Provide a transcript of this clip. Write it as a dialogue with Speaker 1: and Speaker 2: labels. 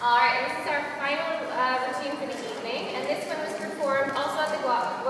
Speaker 1: Alright, this is our final uh, routine for the evening, and this one was performed also at the Guava.